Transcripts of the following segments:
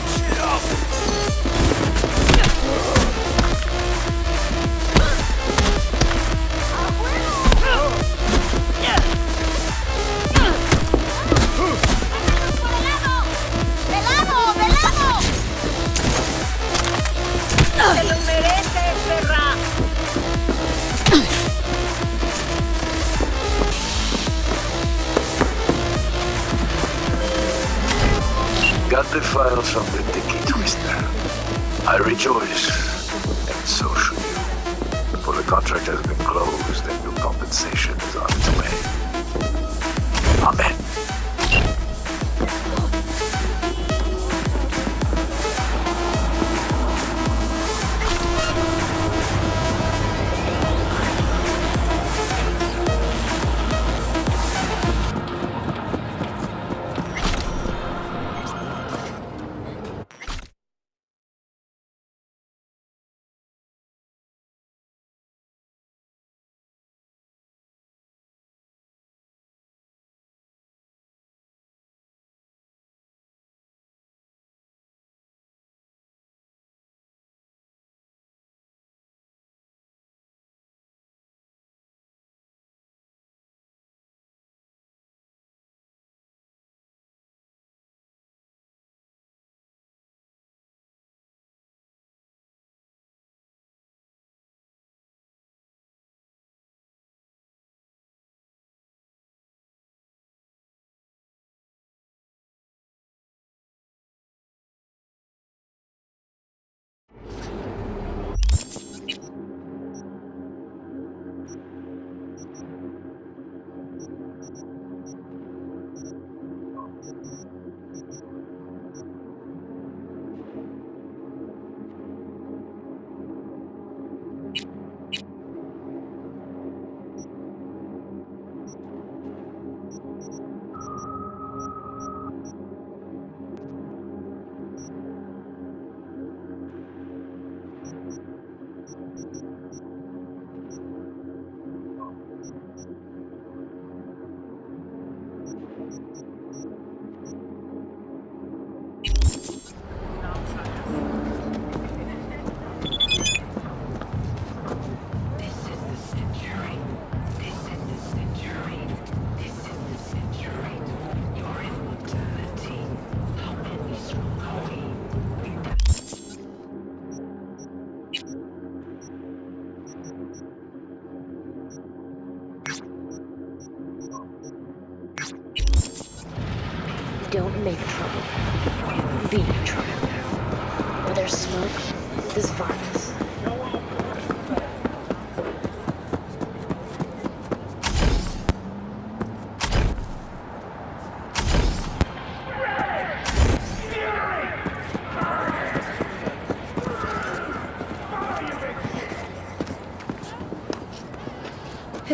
Time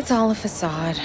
It's all a facade.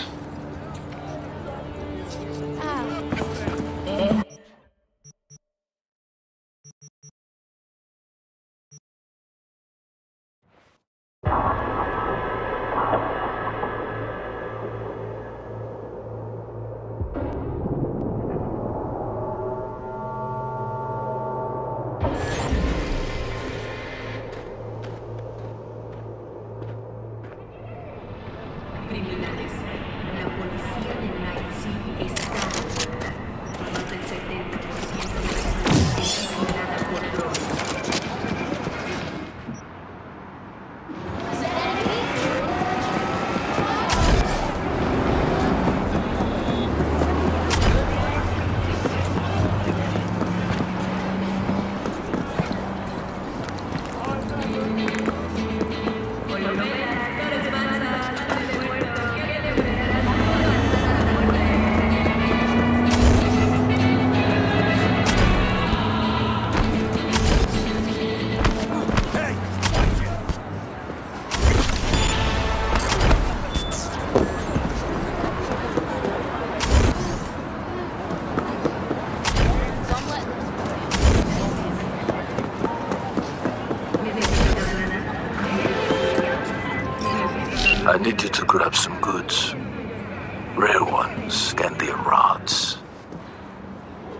To grab some goods. Rare ones, Scandium rods.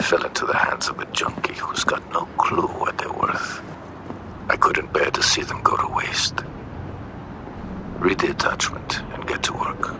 Fell into the hands of a junkie who's got no clue what they're worth. I couldn't bear to see them go to waste. Read the attachment and get to work.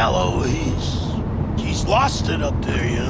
Gallo, he's. he's lost it up there, you know?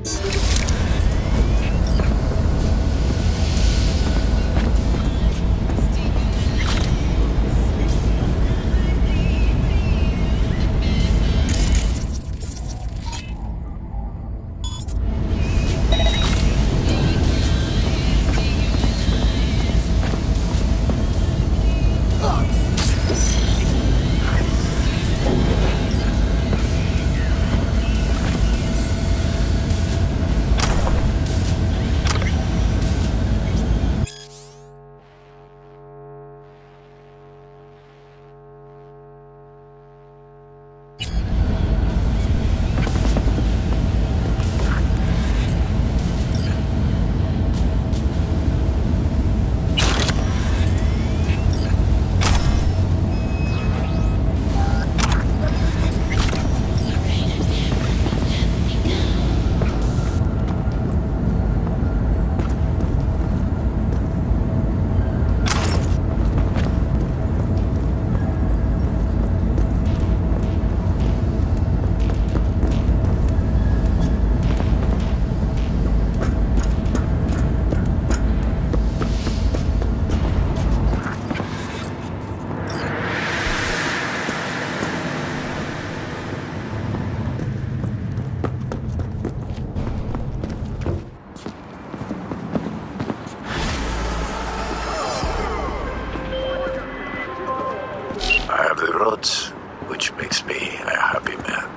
rods, which makes me a happy man.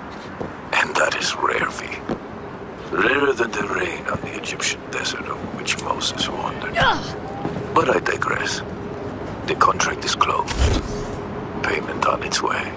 And that is rare, V. Rarer than the rain on the Egyptian desert over which Moses wandered. But I digress. The contract is closed. Payment on its way.